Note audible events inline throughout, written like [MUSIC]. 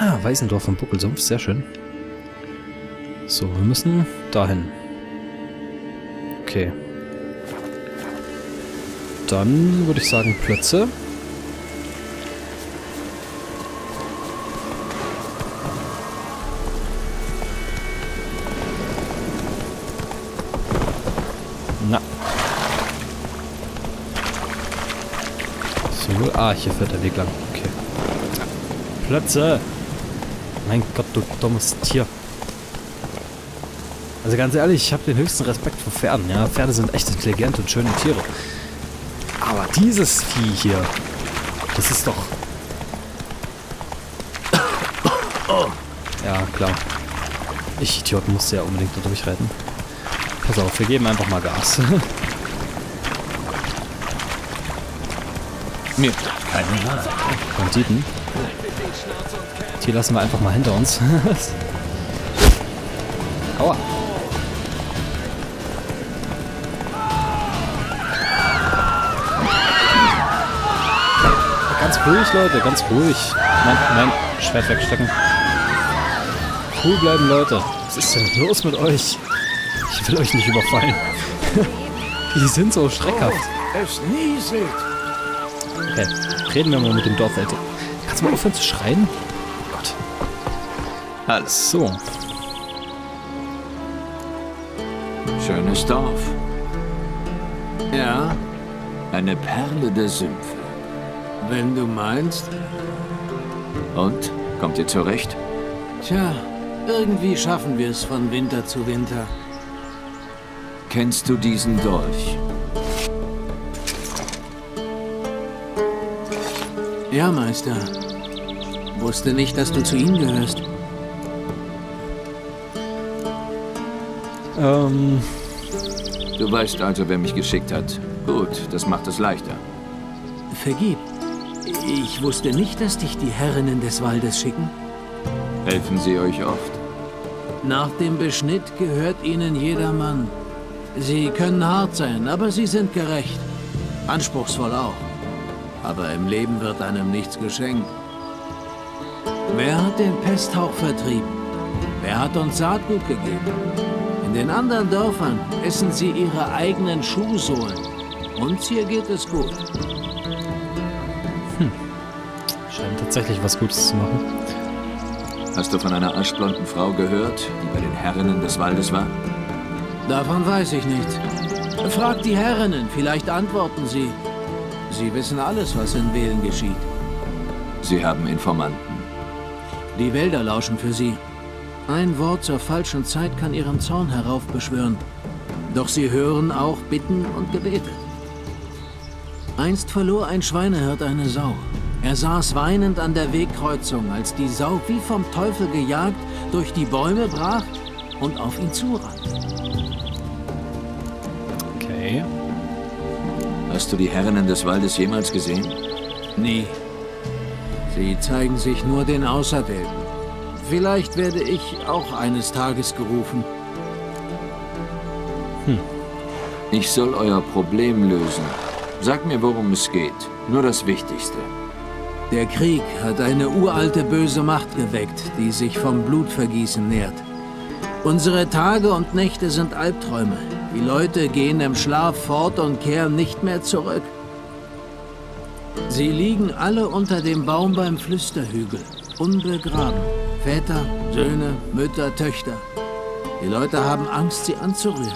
Ah, Weißendorf und Buckelsumpf, sehr schön. So, wir müssen dahin. Okay. Dann würde ich sagen Plötze. Na. So, ah, hier führt der Weg lang. Okay. Plötze! Mein Gott, du dummes Tier. Also ganz ehrlich, ich habe den höchsten Respekt vor Pferden. Ja, Pferde sind echt intelligente und schöne Tiere. Aber dieses Vieh hier, das ist doch... Ja, klar. Ich Idiot musste ja unbedingt da durchreiten. Pass auf, wir geben einfach mal Gas. [LAUGHS] Mir keine Wahl. Banditen. Die lassen wir einfach mal hinter uns. [LAUGHS] Aua. Ganz ruhig, Leute, ganz ruhig. Nein, nein, Schwert wegstecken. Cool bleiben, Leute. Was ist denn los mit euch? Ich will euch nicht überfallen. [LAUGHS] Die sind so schreckhaft. Es nieselt. Okay, reden wir mal mit dem Dorfälter. Kannst du mal aufhören zu schreien? Alles. So. Schönes Dorf. Ja, eine Perle der Sümpfe. Wenn du meinst. Und? Kommt ihr zurecht? Tja, irgendwie schaffen wir es von Winter zu Winter. Kennst du diesen Dolch? Ja, Meister. Wusste nicht, dass du zu ihnen gehörst. Ähm, Du weißt also, wer mich geschickt hat. Gut, das macht es leichter. Vergib. Ich wusste nicht, dass dich die Herrinnen des Waldes schicken. Helfen sie euch oft? Nach dem Beschnitt gehört ihnen jeder Mann. Sie können hart sein, aber sie sind gerecht. Anspruchsvoll auch. Aber im Leben wird einem nichts geschenkt. Wer hat den Pesthauch vertrieben? Wer hat uns Saatgut gegeben? In den anderen Dörfern essen sie ihre eigenen Schuhsohlen. Uns hier geht es gut. scheint tatsächlich was Gutes zu machen. Hast du von einer aschblonden Frau gehört, die bei den Herrinnen des Waldes war? Davon weiß ich nichts. Fragt die Herrinnen, vielleicht antworten sie. Sie wissen alles, was in Wählen geschieht. Sie haben Informanten. Die Wälder lauschen für sie. Ein Wort zur falschen Zeit kann ihren Zorn heraufbeschwören. Doch sie hören auch Bitten und Gebete. Einst verlor ein Schweinehirt eine Sau. Er saß weinend an der Wegkreuzung, als die Sau wie vom Teufel gejagt durch die Bäume brach und auf ihn zurannte. Okay. Hast du die Herrinnen des Waldes jemals gesehen? Nie. Sie zeigen sich nur den Auserwählten. Vielleicht werde ich auch eines Tages gerufen. Ich soll euer Problem lösen. Sag mir, worum es geht. Nur das Wichtigste. Der Krieg hat eine uralte böse Macht geweckt, die sich vom Blutvergießen nährt. Unsere Tage und Nächte sind Albträume. Die Leute gehen im Schlaf fort und kehren nicht mehr zurück. Sie liegen alle unter dem Baum beim Flüsterhügel, unbegraben. Väter, Söhne, Mütter, Töchter. Die Leute haben Angst, sie anzurühren.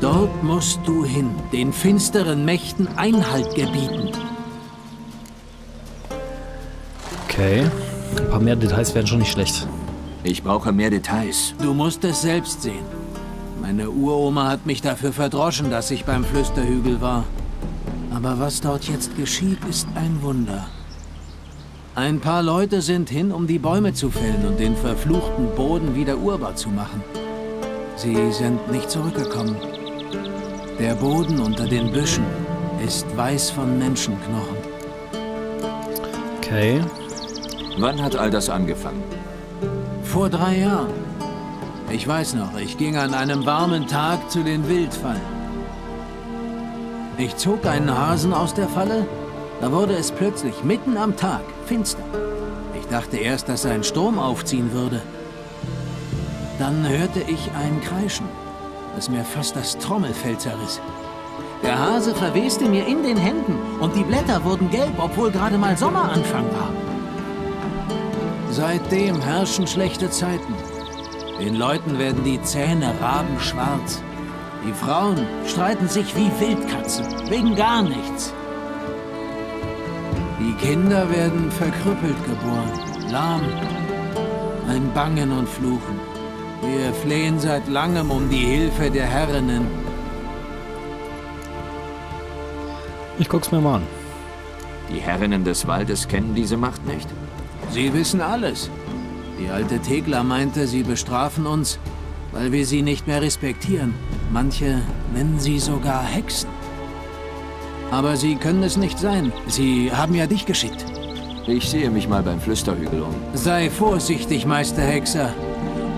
Dort musst du hin, den finsteren Mächten Einhalt gebieten. Okay. Ein paar mehr Details wären schon nicht schlecht. Ich brauche mehr Details. Du musst es selbst sehen. Meine Uroma hat mich dafür verdroschen, dass ich beim Flüsterhügel war. Aber was dort jetzt geschieht, ist ein Wunder. Ein paar Leute sind hin, um die Bäume zu fällen und den verfluchten Boden wieder urbar zu machen. Sie sind nicht zurückgekommen. Der Boden unter den Büschen ist weiß von Menschenknochen. Okay. Wann hat all das angefangen? Vor drei Jahren. Ich weiß noch, ich ging an einem warmen Tag zu den Wildfallen. Ich zog einen Hasen aus der Falle Da wurde es plötzlich mitten am Tag finster. Ich dachte erst, dass ein Sturm aufziehen würde. Dann hörte ich ein Kreischen, das mir fast das Trommelfell zerriss. Der Hase verweste mir in den Händen und die Blätter wurden gelb, obwohl gerade mal Sommeranfang war. Seitdem herrschen schlechte Zeiten. Den Leuten werden die Zähne rabenschwarz. Die Frauen streiten sich wie Wildkatzen, wegen gar nichts. Die Kinder werden verkrüppelt geboren, lahm, ein Bangen und Fluchen. Wir flehen seit langem um die Hilfe der Herrinnen. Ich guck's mir mal an. Die Herrinnen des Waldes kennen diese Macht nicht? Sie wissen alles. Die alte Tegla meinte, sie bestrafen uns, weil wir sie nicht mehr respektieren. Manche nennen sie sogar Hexen. Aber sie können es nicht sein. Sie haben ja dich geschickt. Ich sehe mich mal beim Flüsterhügel um. Sei vorsichtig, Meister Hexer.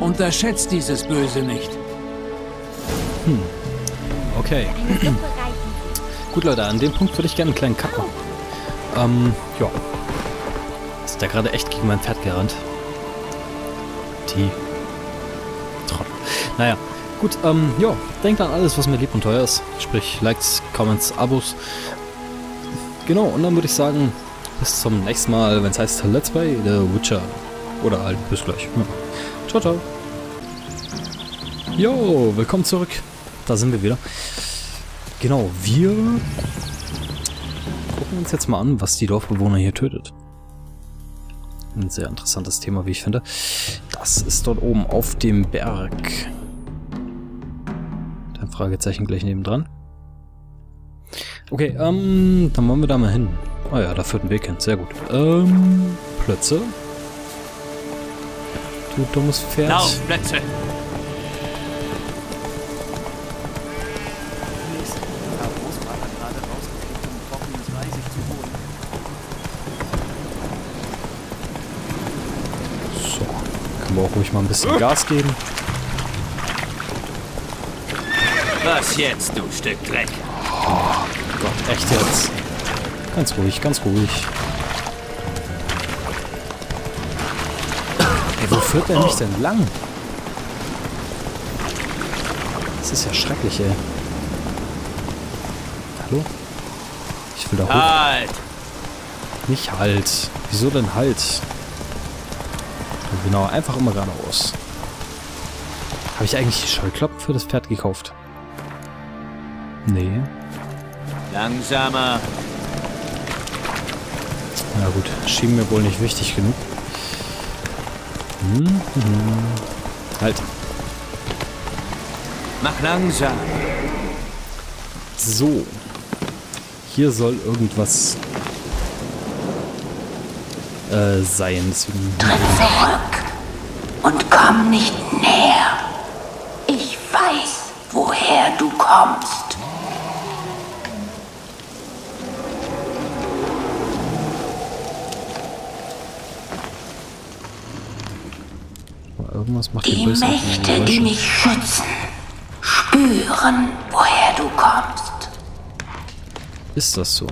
Unterschätzt dieses Böse nicht. Okay. Gut, Leute, an dem Punkt würde ich gerne einen kleinen Cut machen. Ähm, ja. Ist der gerade echt gegen mein Pferd gerannt? Die Trottel. Naja, gut, ähm, ja. Denkt an alles, was mir lieb und teuer ist. Sprich, Likes, Comments, Abos. Genau, und dann würde ich sagen, bis zum nächsten Mal, wenn es heißt Let's Play The Witcher. Oder halt, bis gleich. Ja. Ciao, ciao. Jo, willkommen zurück. Da sind wir wieder. Genau, wir gucken uns jetzt mal an, was die Dorfbewohner hier tötet. Ein sehr interessantes Thema, wie ich finde. Das ist dort oben auf dem Berg. Fragezeichen gleich nebendran. Okay, ähm, dann wollen wir da mal hin. Oh ja, da führt ein Weg hin. Sehr gut. Ähm, Plötze. Du dummes Pferd. Laufplätze! So, können wir auch ruhig mal ein bisschen Gas geben. Was jetzt, du Stück Dreck? Gott, echt jetzt. Ganz ruhig, ganz ruhig. Ey, wo führt der mich denn lang? Das ist ja schrecklich, ey. Hallo? Ich will da hoch. Halt! Nicht halt. Wieso denn halt? Genau, einfach immer geradeaus. Habe ich eigentlich die Scheuklappen für das Pferd gekauft? Nee. Langsamer! Na gut, schien mir wohl nicht wichtig genug. Hm, hm. Halt. Mach langsam! So. Hier soll irgendwas äh, sein. Deswegen Zurück und komm nicht näher. Ich weiß, woher du kommst. Irgendwas macht die Mächte, die mich schützen, spüren, woher du kommst. Ist das so?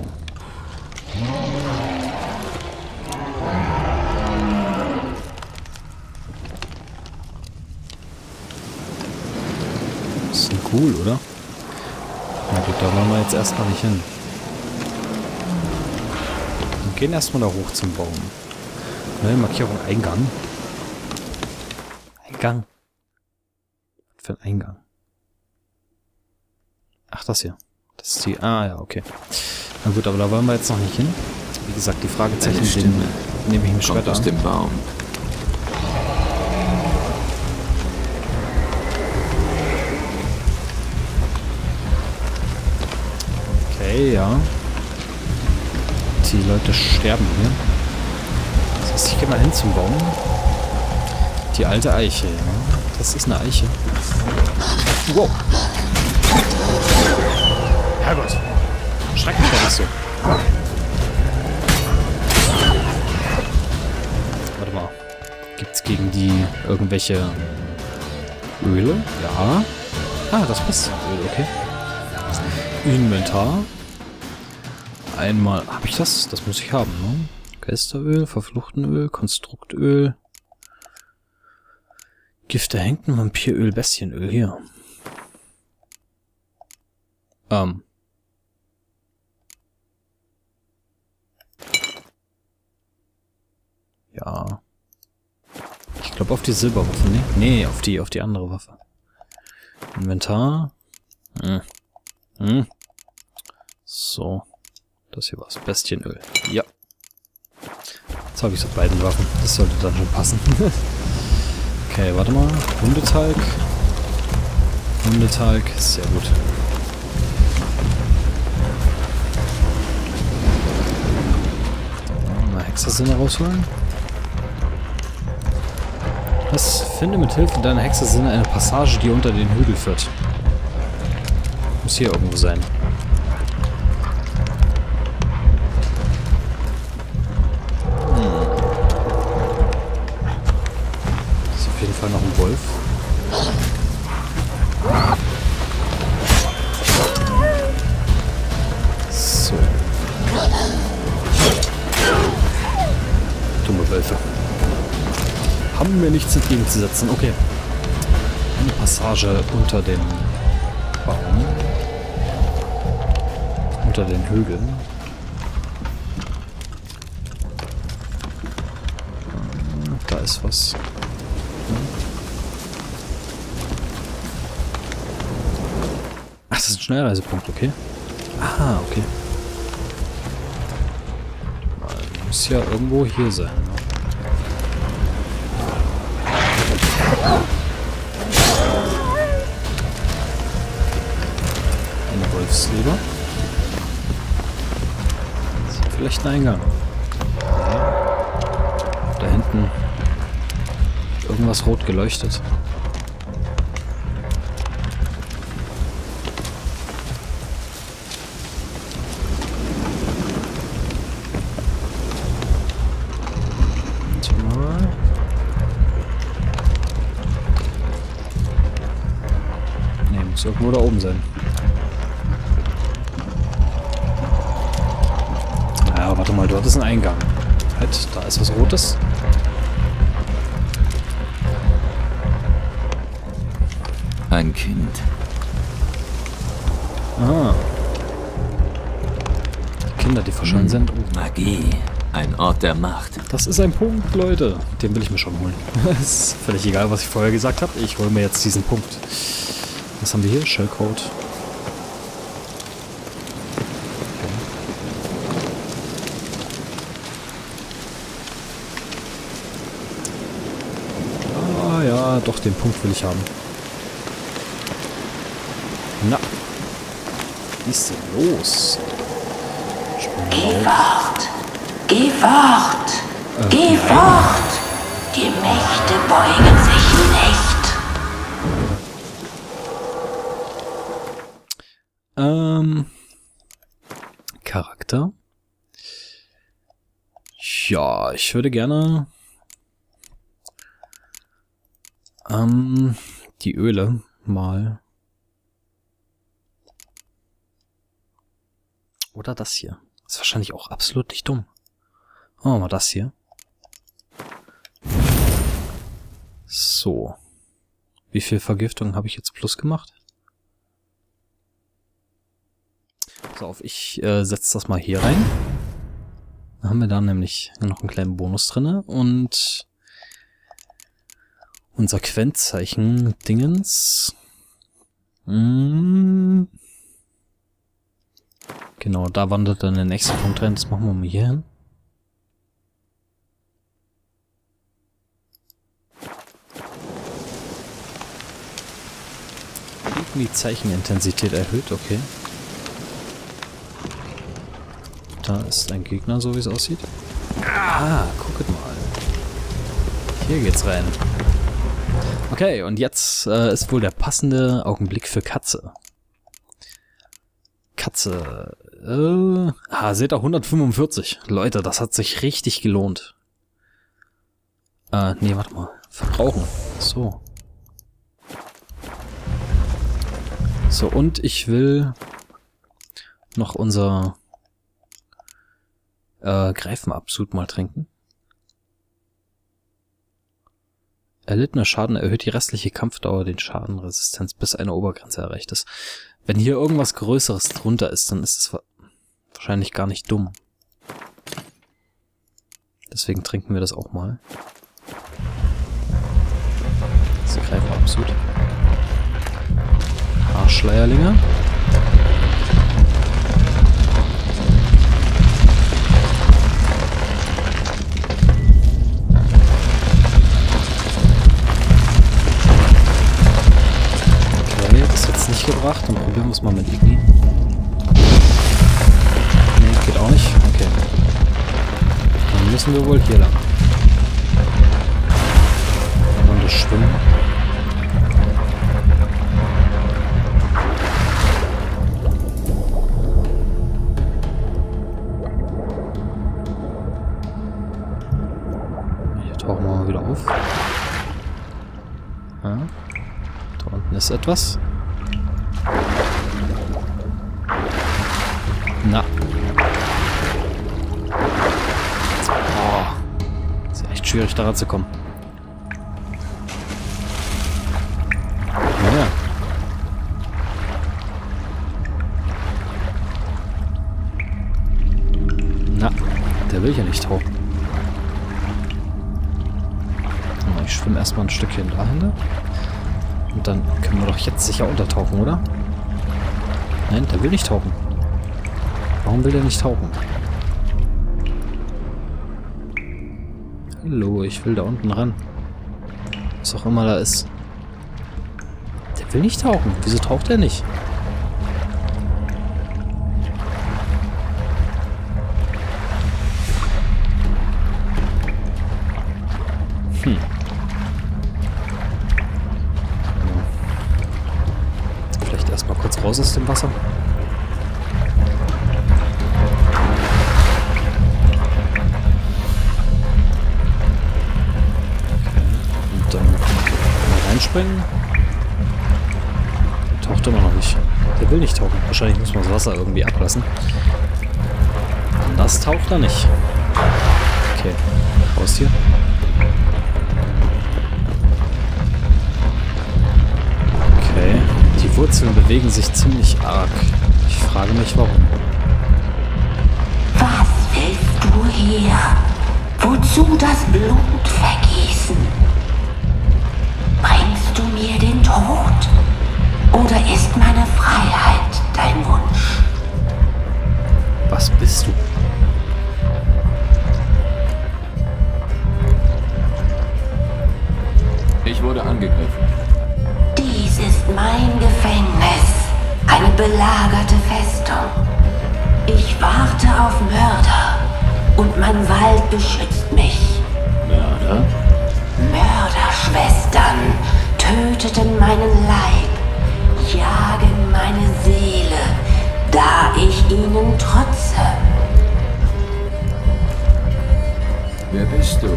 Ist denn cool, oder? Na gut, da wollen wir jetzt erstmal nicht hin. Wir gehen erstmal da hoch zum Baum. Neue Markierung Eingang. Eingang. Was für ein Eingang? Ach, das hier. Das ist die... Ah, ja, okay. Na gut, aber da wollen wir jetzt noch nicht hin. Wie gesagt, die Fragezeichen Stimme nehme ich Kommt später aus an. dem Baum. Okay, ja. Die Leute sterben hier. Das heißt, ich gehe mal hin zum Baum. Die alte Eiche, ja. Das ist eine Eiche. Wow. Herrgott. Schreck mich doch nicht so. Warte mal. Gibt's gegen die irgendwelche Öle? Ja. Ah, das passt. Öl, okay. Inventar. einmal... Habe ich das? Das muss ich haben, ne? Geisteröl, Verfluchtenöl, Konstruktöl. Gift der Henkten, Vampiröl, Bestienöl, hier. Ähm. Ja. Ich glaube auf die Silberwaffe, ne? Nee, auf die, auf die andere Waffe. Inventar. Hm. Hm. So. Das hier war's. Bestienöl. Ja. Jetzt habe ich so beiden Waffen. Das sollte dann schon passen. [LAUGHS] okay, warte mal. Hundetalg. Hundetalg. Sehr gut. Mal Hexersinne rausholen. Was finde mit Hilfe deiner Hexersinne eine Passage, die unter den Hügel führt. Muss hier irgendwo sein. Jeden Fall noch ein Wolf. So. Dumme Wölfe. Haben wir nichts entgegenzusetzen. Okay. Eine Passage unter dem Baum. Unter den Hügeln. Da ist was. Schnellreisepunkt, okay. Ah, okay. Muss ja irgendwo hier sein. Ne? Eine Wolfsleber. Vielleicht ein Eingang. Da hinten irgendwas rot geleuchtet. Muss irgendwo da oben sein. Ja, warte mal, dort ist ein Eingang. Halt, da ist was Rotes. Ein Kind. Aha. Die Kinder, die verschollen sind. Oh, Magie. Ein Ort der Macht. das ist ein Punkt, Leute. Den will ich mir schon holen. [LAUGHS] ist völlig egal, was ich vorher gesagt habe. Ich hole mir jetzt diesen Punkt. Was haben wir hier? Shellcode. Ah ja, doch, den Punkt will ich haben. Na. Was ist denn los? Geh fort. Geh fort. Geh fort. Die Mächte beugen sich nicht. Ähm. Charakter. Ja, ich würde gerne ähm, die Öle mal. Oder das hier. Ist wahrscheinlich auch absolut nicht dumm. Oh, mal das hier. So. Wie viel Vergiftung habe ich jetzt plus gemacht? Pass auf, ich äh, setze das mal hier rein. Da haben wir da nämlich noch einen kleinen Bonus drinne und unser Quentzeichen Dingens. Mm. Genau, da wandert dann der nächste Punkt rein. Das machen wir mal hier hin. Die Zeichenintensität erhöht, okay. Da ist ein Gegner, so wie es aussieht. Ah, gucket mal. Hier geht's rein. Okay, und jetzt äh, ist wohl der passende Augenblick für Katze. Katze. Äh, ah, seht ihr, 145. Leute, das hat sich richtig gelohnt. Äh, nee, warte mal. Verbrauchen. So. So, und ich will noch unser Äh, Greifenabsud mal trinken. Erlittener Schaden erhöht die restliche Kampfdauer den Schadenresistenz, bis eine Obergrenze erreicht ist. Wenn hier irgendwas Größeres drunter ist, dann ist es wahrscheinlich gar nicht dumm. Deswegen trinken wir das auch mal. Sie greifen absolut. Arschleierlinge. Gebracht. Dann probieren wir es mal mit Igni. Nee, geht auch nicht. Okay. Dann müssen wir wohl hier lang. Und das Schwimmen. Hier tauchen wir mal wieder auf. Da unten ist etwas. Schwierig, da ranzukommen. Naja. Na, der will ja nicht tauchen. Ich schwimme erstmal ein Stückchen dahin. Und dann können wir doch jetzt sicher untertauchen, oder? Nein, der will nicht tauchen. Warum will der nicht tauchen? Hallo, ich will da unten ran. Was auch immer da ist. Der will nicht tauchen. Wieso taucht er nicht? Mal reinspringen. Der taucht immer noch nicht. Der will nicht tauchen. Wahrscheinlich muss man das Wasser irgendwie ablassen. Das taucht er nicht. Okay, raus hier. Okay, die Wurzeln bewegen sich ziemlich arg. Ich frage mich, warum. Was willst du hier? Wozu das Blut vergießen? Tod? Oder ist meine Freiheit dein Wunsch? Was bist du? Ich wurde angegriffen. Dies ist mein Gefängnis. Eine belagerte Festung. Ich warte auf Mörder. Und mein Wald beschützt mich. Mörder? Mörderschwestern töteten meinen Leib, jagen meine Seele, da ich ihnen trotze. Wer bist du?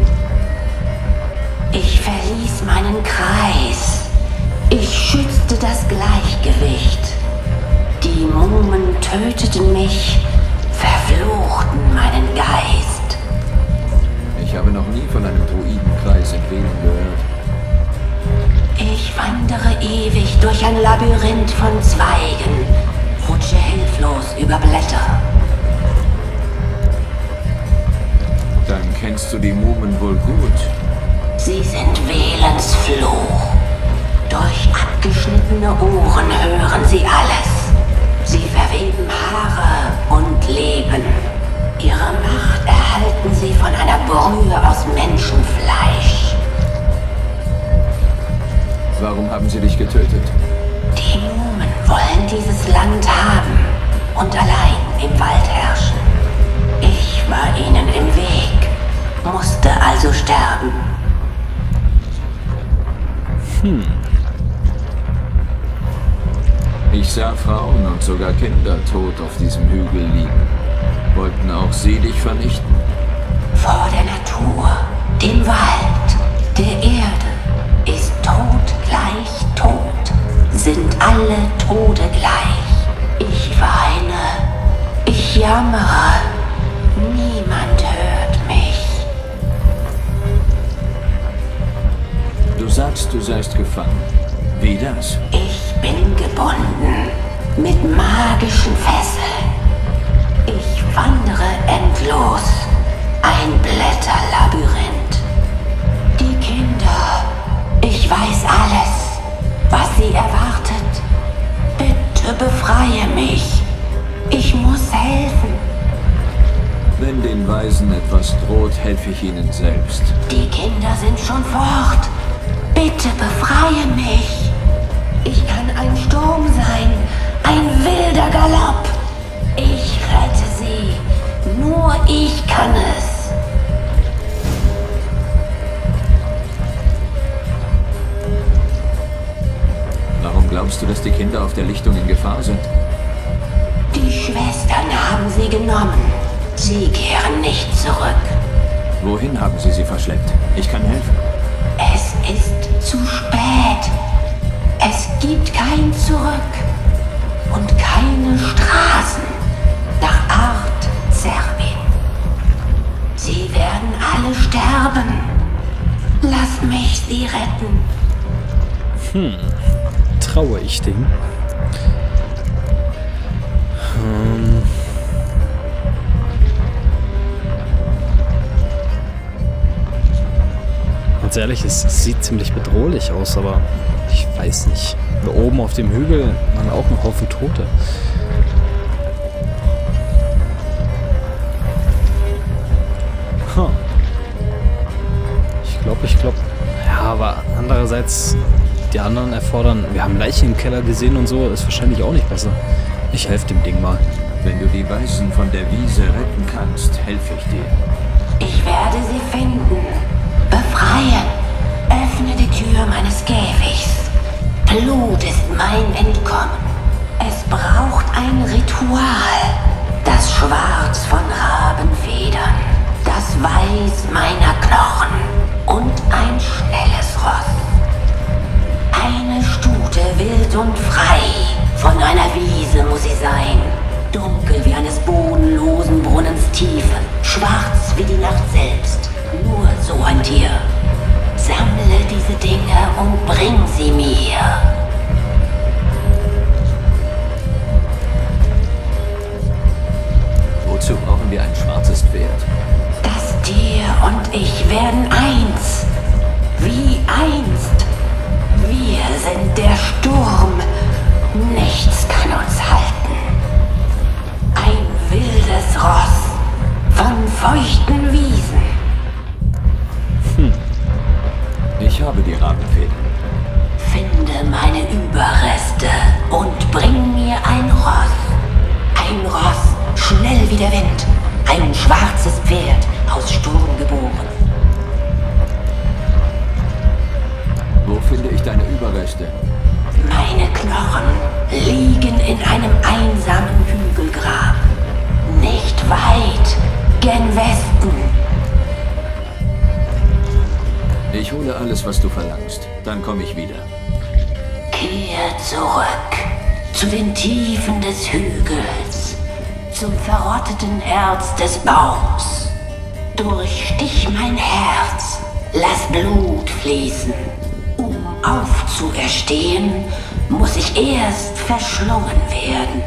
Ich verließ meinen Kreis. Ich schützte das Gleichgewicht. Die Mumen töteten mich, verfluchten ein Labyrinth von Zweigen, rutsche hilflos über Blätter. Dann kennst du die Mumen wohl gut. Sie sind Wählens Fluch. Durch abgeschnittene Ohren hören sie alles. Sie verweben Haare und Leben. Ihre Macht erhalten sie von einer Brühe aus Menschenfleisch. Warum haben sie dich getötet? Wollen dieses Land haben und allein im Wald herrschen. Ich war ihnen im Weg, musste also sterben. Ich sah Frauen und sogar Kinder tot auf diesem Hügel liegen. Wollten auch sie dich vernichten? Vor der Natur, dem Wald, der Erde ist Tod gleich Tod, sind alle Tode gleich. Ich weine, ich jammere, niemand hört mich. Du sagst, du seist gefangen. Wie das? Ich bin gebunden mit magischen Fesseln. Ich wandere endlos ein Blätterlabyrinth. Was sie erwartet. Bitte befreie mich. Ich muss helfen. Wenn den Weisen etwas droht, helfe ich ihnen selbst. Die Kinder sind schon fort. Bitte befreie mich. Ich kann ein Sturm sein, ein wilder Galopp. Ich rette sie. Nur ich kann es. Glaubst du, dass die Kinder auf der Lichtung in Gefahr sind? Die Schwestern haben sie genommen. Sie kehren nicht zurück. Wohin haben sie sie verschleppt? Ich kann helfen. Es ist zu spät. Es gibt kein Zurück und keine Straßen nach Art Serbien. Sie werden alle sterben. Lass mich sie retten. Traue ich dem? Ähm. Ganz ehrlich, es sieht ziemlich bedrohlich aus, aber ich weiß nicht. Da oben auf dem Hügel waren auch ein Haufen Tote. Huh. Ich glaube, ich glaube. Ja, aber andererseits, die anderen erfordern. Wir haben Leichen im Keller gesehen und so, ist wahrscheinlich auch nicht besser. Ich helfe dem Ding mal. Wenn du die Weisen von der Wiese retten kannst, helfe ich dir. Ich werde sie finden. Befreien. Öffne die Tür meines Käfigs. Blut ist mein Entkommen. Es braucht ein Ritual. Das Schwarz von Rabenfedern. Das Weiß meiner Knochen. Und ein schnelles Ross. Stute wild und frei. Von einer Wiese muss sie sein. Dunkel wie eines bodenlosen Brunnens Tiefe. Schwarz wie die Nacht selbst. Nur so ein Tier. Sammle diese Dinge und bring sie mir. Wozu brauchen wir ein schwarzes Pferd? Das Tier und ich werden eins. Wie einst. Wir sind der Sturm. Nichts kann uns halten. Ein wildes Ross von feuchten Wiesen. Ich habe die Rabenfäden. Finde meine Überreste und bring mir ein Ross. Ein Ross, schnell wie der Wind. Ein schwarzes Pferd, aus Sturm geboren. Wo finde ich deine Überreste? Meine Knochen liegen in einem einsamen Hügelgrab. Nicht weit, gen Westen. Ich hole alles, was du verlangst. Dann komme ich wieder. Kehr zurück zu den Tiefen des Hügels, zum verrotteten Erz des Baums. Durchstich mein Herz, lass Blut fließen. Aufzuerstehen, muss ich erst verschlungen werden.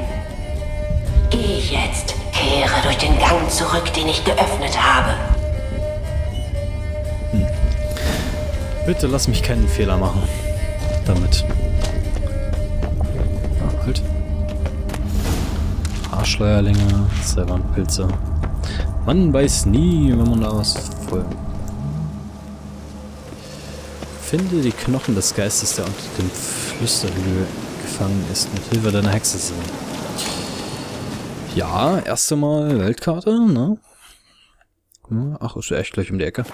Geh jetzt, kehre durch den Gang zurück, den ich geöffnet habe. Bitte lass mich keinen Fehler machen. Damit. Ah, halt. Arschleierlinge, Servantpilze. Man weiß nie, wenn man da was voll. Finde die Knochen des Geistes, der unter dem Flüsterhügel gefangen ist, mit Hilfe deiner Hexe sehen. Ja, erste Mal Weltkarte, ne? Ach, ist ja echt gleich um die Ecke.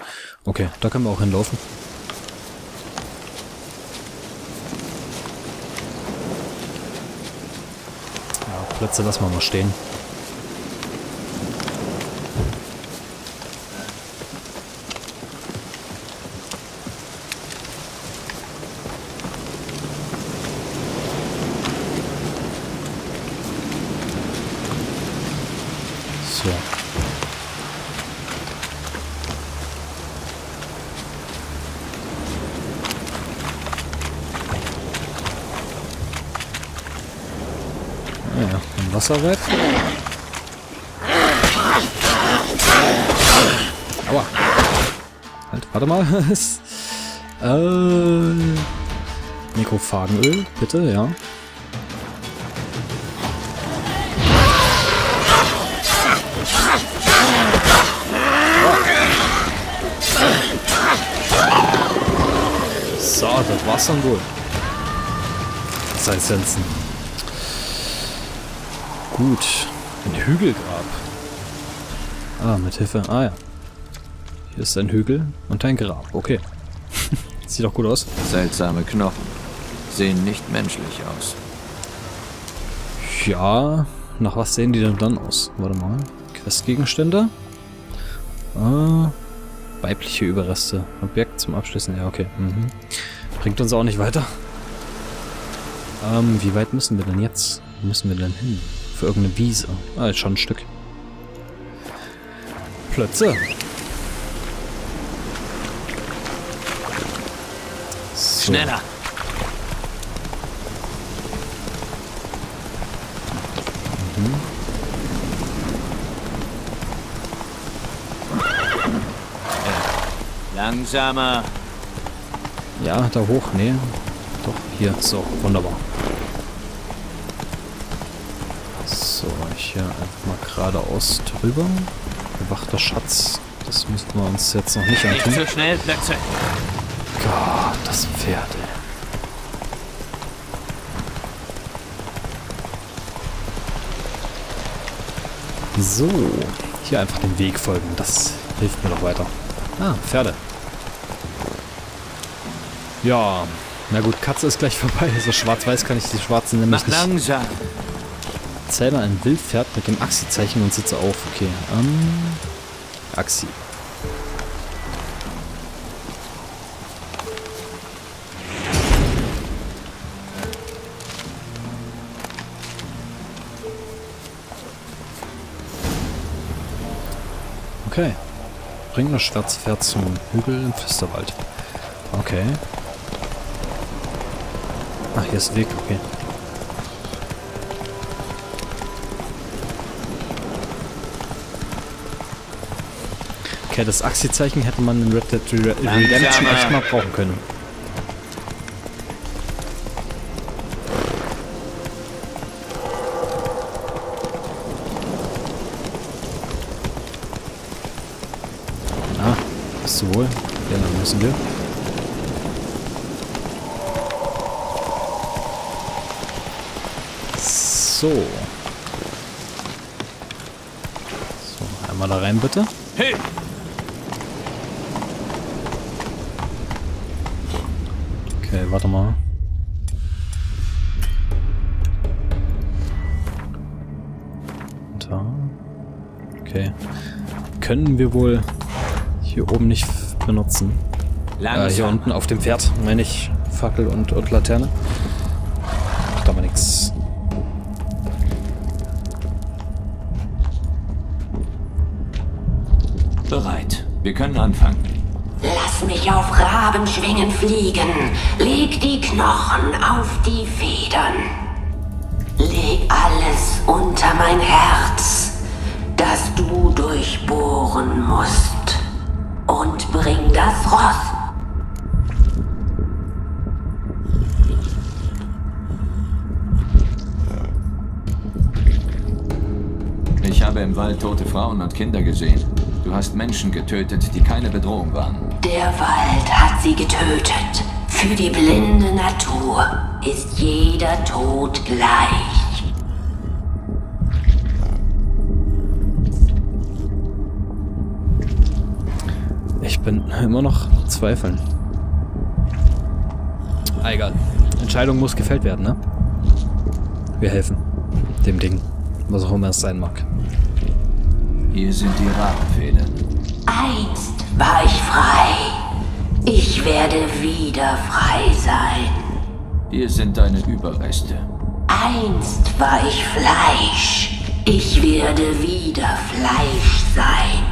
Okay, da können wir auch hinlaufen. Ja, Plätze lassen wir mal stehen. So. Wasserwert. Aua. Halt, warte mal. [LAUGHS] äh, Mikrophagenöl, bitte, ja. So, das war's dann wohl. Essenzen. Gut. Ein Hügelgrab. Ah, mit Hilfe. Ah ja. Hier ist ein Hügel und ein Grab. Okay. [LAUGHS] Sieht doch gut aus. Seltsame Knochen. Sehen nicht menschlich aus. Ja, nach was sehen die denn dann aus? Warte mal. Questgegenstände. Ah, weibliche Überreste. Objekt zum Abschließen. Ja, okay. Mhm. Bringt uns auch nicht weiter. Ähm, wie weit müssen wir denn jetzt? Wo müssen wir denn hin? Für irgendeine Wiese. Ah, ist schon ein Stück. Plötze. So. Schneller! Langsamer. Ja, da hoch. Nee. Doch, hier. So, wunderbar. So, hier einfach mal geradeaus drüber. Bewachter Schatz. Das müssten wir uns jetzt noch nicht Nicht antun. zu schnell, Plötze. Gott, das Pferd, ey. So, hier einfach den Weg folgen. Das hilft mir noch weiter. Ah, Pferde. Ja, na gut, Katze ist gleich [LAUGHS] vorbei. So schwarz-weiß kann ich die schwarzen nämlich Mach nicht. langsam. Zähle ein Wildpferd mit dem Axi-Zeichen und sitze auf. Okay, ähm, Axi. Okay. Bring das Schwarzpferd zum Hügel im Pfisterwald. Okay. Ach, hier ist Weg, okay. Okay, das Axi-Zeichen hätte man in Red Dead Re- Redemption echt mal brauchen können. Ah, bist du wohl? Ja, dann müssen wir. So. So, einmal da rein bitte. Hey! Können wir wohl hier oben nicht benutzen. Äh, hier unten auf dem Pferd, meine ich. Fackel und, und Laterne. Macht aber nichts. Bereit. Wir können anfangen. Lass mich auf Rabenschwingen fliegen. Leg die Knochen auf die Federn. Leg alles unter mein Herz, das du durchbohren musst. Und bring das Ross. Ich habe im Wald tote Frauen und Kinder gesehen. Du hast Menschen getötet, die keine Bedrohung waren. Der Wald hat sie getötet. Für die blinde Natur ist jeder Tod gleich. Bin [LAUGHS] immer noch zweifeln. Ah, egal. Entscheidung muss gefällt werden, ne? Wir helfen. Dem Ding. Was auch immer es sein mag. Hier sind die Rabenfedern. Einst war ich frei. Ich werde wieder frei sein. Hier sind deine Überreste. Einst war ich Fleisch. Ich werde wieder Fleisch sein.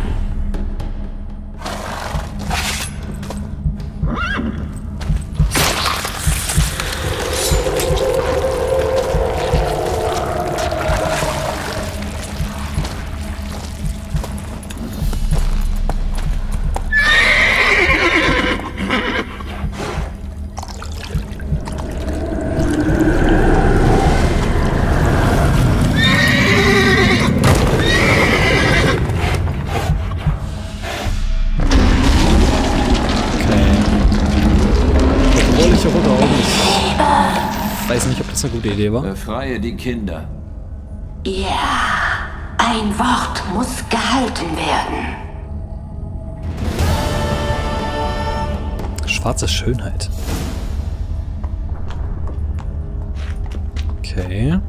Idee war. Befreie die Kinder. Ja, ein Wort muss gehalten werden. Schwarze Schönheit. Okay.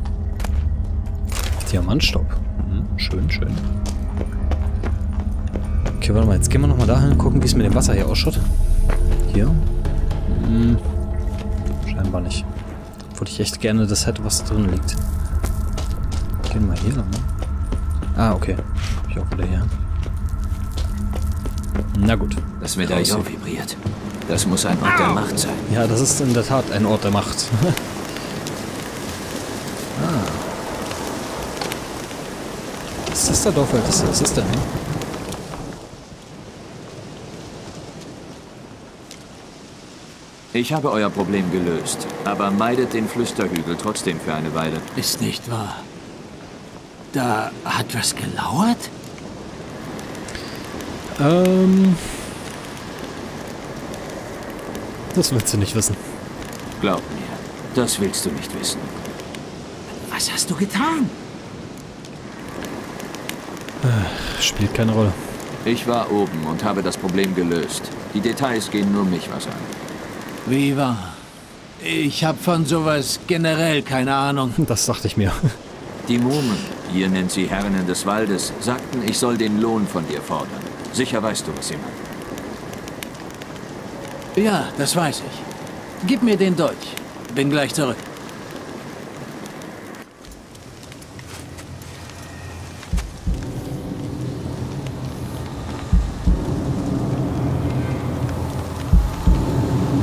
Diamantstaub. Mhm, schön, schön. Okay, warte mal. Jetzt gehen wir nochmal dahin und gucken, wie es mit dem Wasser hier ausschaut. Hier. Obwohl ich echt gerne das hätte, was drin liegt. Gehen wir hier lang. Ah, okay. Hab ich auch wieder hier. Na gut. Das Medaillon vibriert. Das muss ein Ort der Macht sein. Ja, das ist in der Tat ein Ort der Macht. [LAUGHS] ah. Was ist das da, Dorfälteste? Was ist denn? Ich habe euer Problem gelöst, aber meidet den Flüsterhügel trotzdem für eine Weile. Ist nicht wahr. Da hat was gelauert? Ähm. Das willst du nicht wissen. Glaub mir, das willst du nicht wissen. Was hast du getan? Spielt keine Rolle. Ich war oben und habe das Problem gelöst. Die Details gehen nur mich was an. Wie war? Ich hab von sowas generell keine Ahnung. [LAUGHS] Das dachte ich mir. Die Mumen, ihr nennt sie Herrinnen des Waldes, sagten, ich soll den Lohn von dir fordern. Sicher weißt du, was sie meinen. Ja, das weiß ich. Gib mir den Dolch. Bin gleich zurück.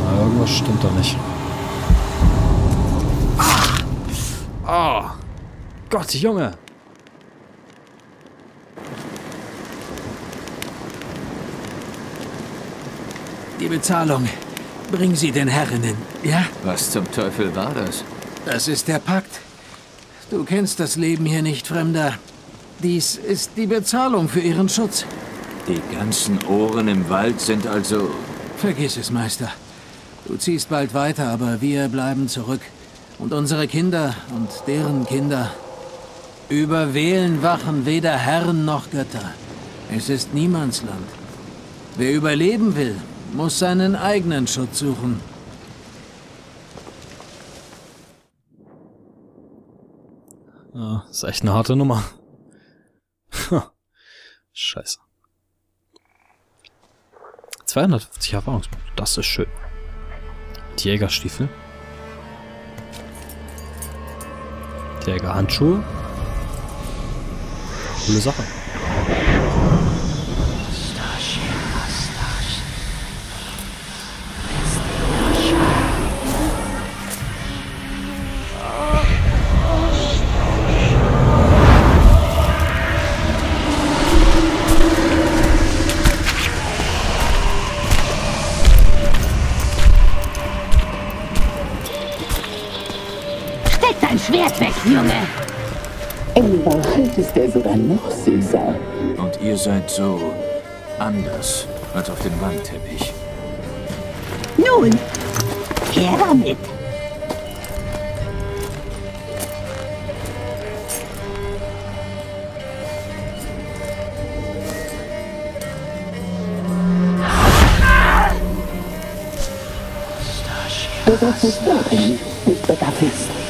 Na, irgendwas stimmt doch nicht. Ah! Oh. Gott, Junge! Die Bezahlung. Bring sie den Herrinnen, ja? Was zum Teufel war das? Das ist der Pakt. Du kennst das Leben hier nicht, Fremder. Dies ist die Bezahlung für ihren Schutz. Die ganzen Ohren im Wald sind also... Vergiss es, Meister. Du ziehst bald weiter, aber wir bleiben zurück. Und unsere Kinder und deren Kinder. Über Wählen wachen weder Herren noch Götter. Es ist Niemandsland. Wer überleben will, muss seinen eigenen Schutz suchen. Ja, ist echt eine harte Nummer. Scheiße. 250 Erfahrungspunkte, das ist schön. Die Jägerstiefel. Die Jägerhandschuhe. Coole Sache. Wahrheit ist er sogar noch süßer. Und ihr seid so... anders als auf dem Wandteppich. Nun, her damit! Du sollst nicht dahin, nicht Begafist. Du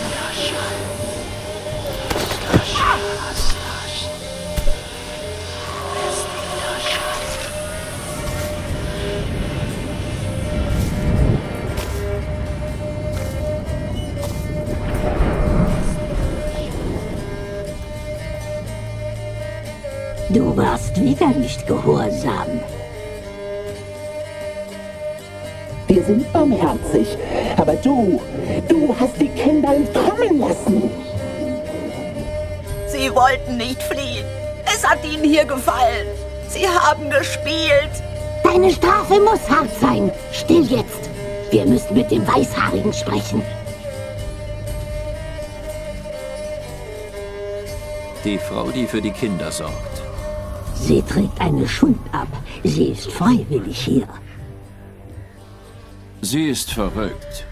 wieder nicht gehorsam. Wir sind barmherzig, aber du, du hast die Kinder entkommen lassen. Sie wollten nicht fliehen. Es hat ihnen hier gefallen. Sie haben gespielt. Deine Strafe muss hart sein. Still jetzt. Wir müssen mit dem Weißhaarigen sprechen. Die Frau, die für die Kinder sorgt. Sie trägt eine Schuld ab. Sie ist freiwillig hier. Sie ist verrückt.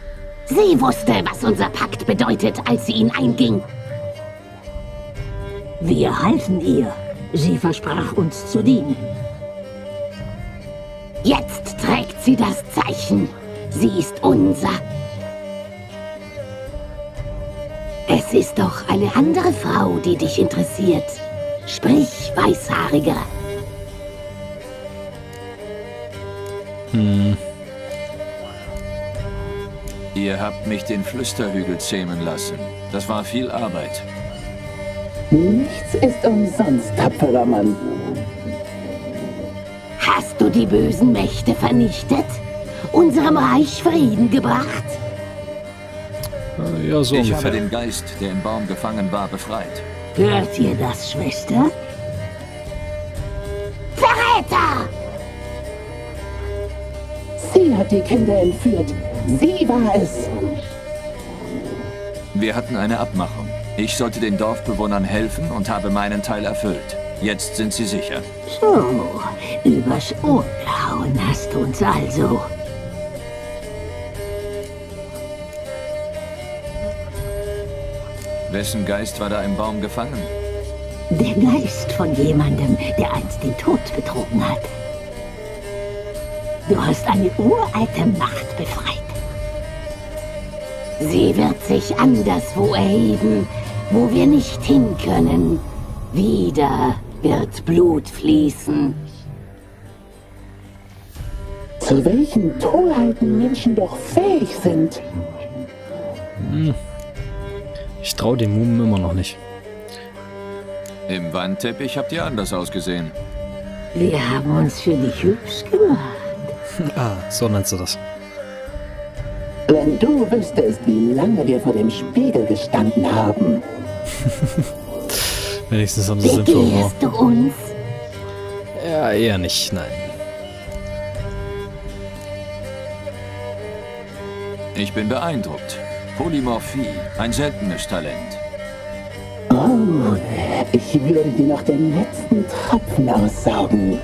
Sie wusste, was unser Pakt bedeutet, als sie ihn einging. Wir halfen ihr. Sie versprach uns zu dienen. Jetzt trägt sie das Zeichen. Sie ist unser. Es ist doch eine andere Frau, die dich interessiert. Sprich, Weißhaariger. Ihr habt mich den Flüsterhügel zähmen lassen. Das war viel Arbeit. Nichts ist umsonst, tapferer Mann. Hast du die bösen Mächte vernichtet? Unserem Reich Frieden gebracht? Ja, so Ich habe den Geist, der im Baum gefangen war, befreit. Hört ihr das, Schwester? Verräter! Sie hat die Kinder entführt. Sie war es. Wir hatten eine Abmachung. Ich sollte den Dorfbewohnern helfen und habe meinen Teil erfüllt. Jetzt sind sie sicher. So, übers Ohr gehauen hast du uns also. Wessen Geist war da im Baum gefangen? Der Geist von jemandem, der einst den Tod betrogen hat. Du hast eine uralte Macht befreit. Sie wird sich anderswo erheben, wo wir nicht hin können. Wieder wird Blut fließen. Zu welchen Torheiten Menschen doch fähig sind. Ich traue dem Mumen immer noch nicht. Im Wandteppich habt ihr anders ausgesehen. Wir haben uns für dich hübsch gemacht. Ah, so nennst du das. Wenn du wüsstest, wie lange wir vor dem Spiegel gestanden haben. [LAUGHS] Wenigstens haben sie Sinn für Humor. Du uns? Ja, eher nicht, nein. Ich bin beeindruckt. Polymorphie, ein seltenes Talent. Oh, ich würde dir noch den letzten Tropfen aussaugen.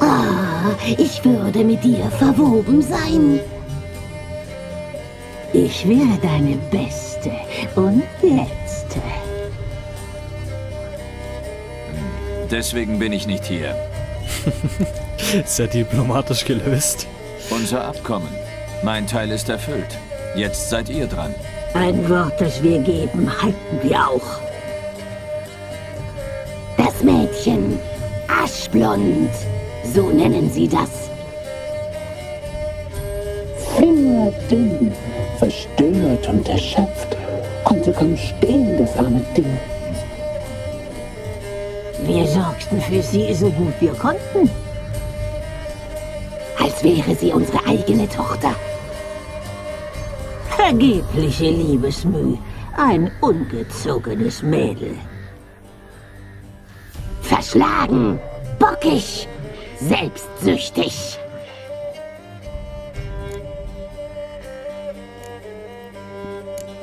Ah, ich würde mit dir verwoben sein. Ich wäre deine beste und letzte. Deswegen bin ich nicht hier. [LAUGHS] Sehr diplomatisch gelöst. Unser Abkommen. Mein Teil ist erfüllt. Jetzt seid ihr dran. Ein Wort, das wir geben, halten wir auch. Das Mädchen. Aschblond. So nennen sie das. Fingerdünn, verstört und erschöpft, konnte kaum stehen, das arme Ding. Wir sorgten für sie so gut wir konnten. Als wäre sie unsere eigene Tochter. Vergebliche Liebesmüh. Ein ungezogenes Mädel. Verschlagen. Bockig. Selbstsüchtig.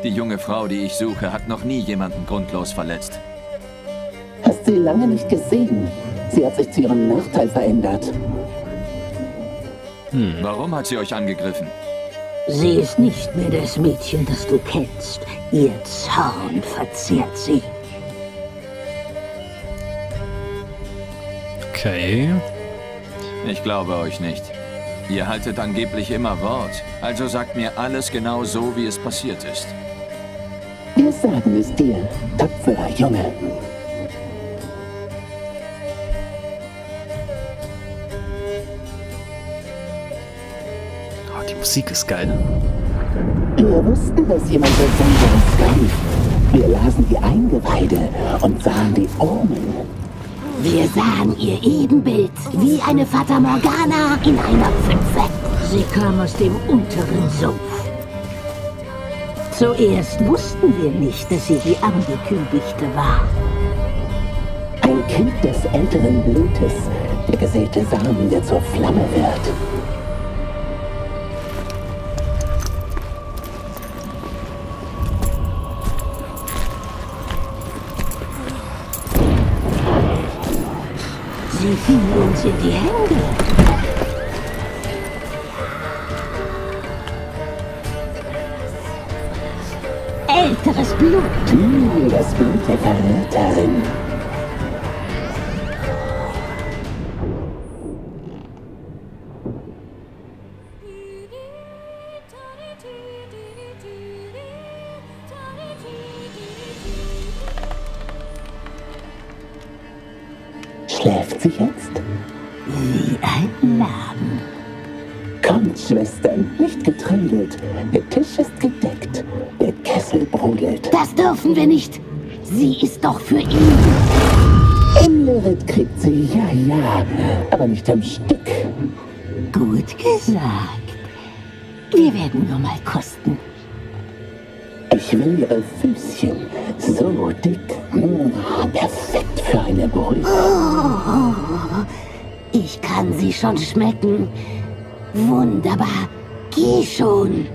Die junge Frau, die ich suche, hat noch nie jemanden grundlos verletzt. Hast sie lange nicht gesehen. Sie hat sich zu ihrem Nachteil verändert. Warum hat sie euch angegriffen? Sie ist nicht mehr das Mädchen, das du kennst. Ihr Zorn verzehrt sie. Okay. Ich glaube euch nicht. Ihr haltet angeblich immer Wort, also sagt mir alles genau so, wie es passiert ist. Wir sagen es dir, tapferer Junge. Musik ist geil. Wir wussten, dass jemand Besonderes kann. Wir lasen die Eingeweide und sahen die Omen. Wir sahen ihr Ebenbild wie eine Fata Morgana in einer Pfütze. Sie kam aus dem unteren Sumpf. Zuerst wussten wir nicht, dass sie die Angekündigte war. Ein Kind des älteren Blutes, der gesäte Samen, der zur Flamme wird. Sie fielen uns in die Hände. Älteres Blut. Kühles Blut der Verräterin. Aber nicht am Stück. Gut gesagt. Wir werden nur mal kosten. Ich will ihre Füßchen. So dick. Hm, perfekt für eine Brühe. Oh, ich kann sie schon schmecken. Wunderbar. Geh schon.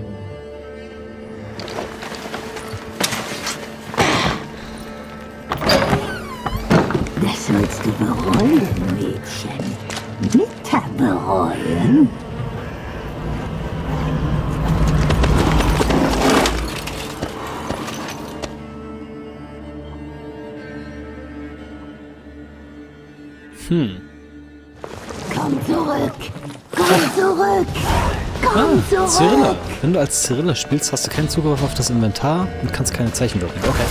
Das sollst du bereuen, Mädchen. Bitter bereuen. Hm. Komm zurück. Komm zurück. Komm zurück. Cyrilla. Wenn du als Cyrilla spielst, hast du keinen Zugriff auf das Inventar und kannst keine Zeichen wirken. Okay.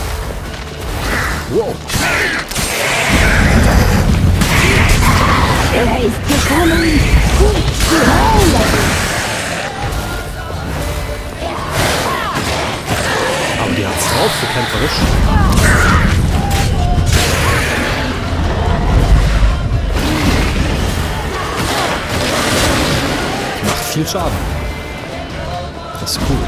Wow. Ist gekommen. Gut zu Hölle. Aber die hat's drauf, so kämpferisch. Macht viel Schaden. Das ist cool.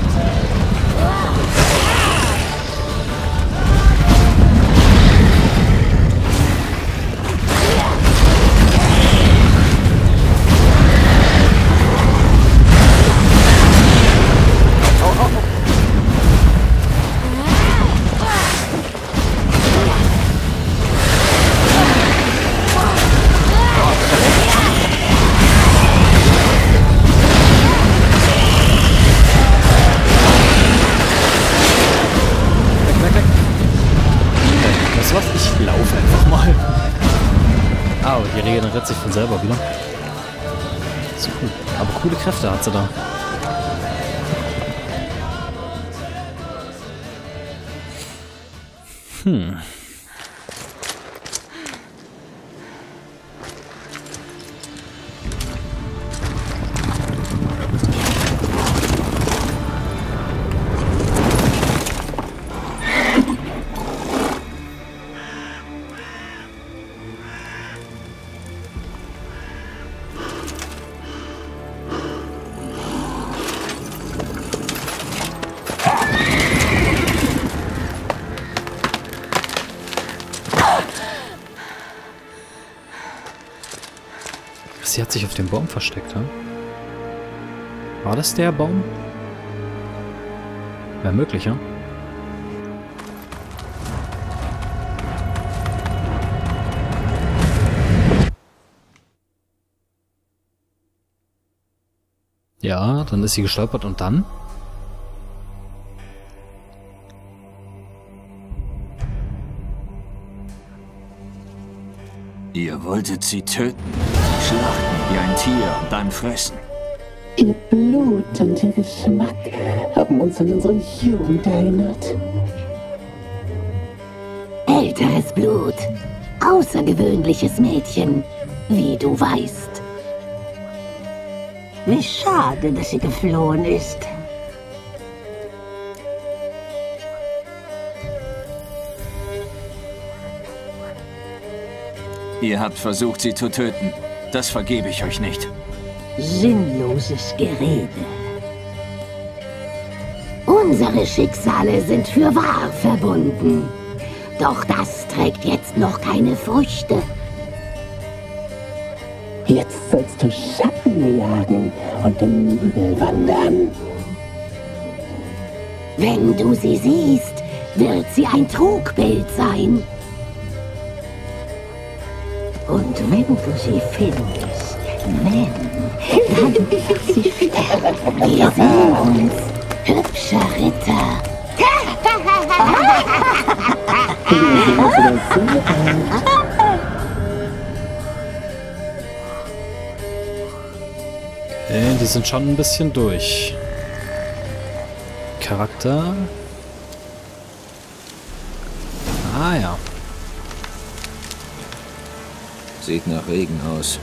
Regeneriert sich von selber wieder. Ist cool. Aber coole Kräfte hat sie da. Hm. Sich auf dem Baum versteckt, hm? War das der Baum? Wäre möglich, ja? Ja, dann ist sie gestolpert und dann? Ihr wolltet sie töten. Schlachten wie ein Tier und dann fressen. Ihr Blut und ihr Geschmack haben uns an unsere Jugend erinnert. Älteres Blut. Außergewöhnliches Mädchen. Wie du weißt. Wie schade, dass sie geflohen ist. Ihr habt versucht, sie zu töten. Das vergebe ich euch nicht. Sinnloses Gerede. Unsere Schicksale sind für wahr verbunden. Doch das trägt jetzt noch keine Früchte. Jetzt sollst du Schatten jagen und im Übel wandern. Wenn du sie siehst, wird sie ein Trugbild sein. Und wenn du sie findest, nenn, dann lass sie sterben. Wir sehen uns, hübscher Ritter. Äh, die sind schon ein bisschen durch. Charakter. Ah ja. Sieht nach Regen aus.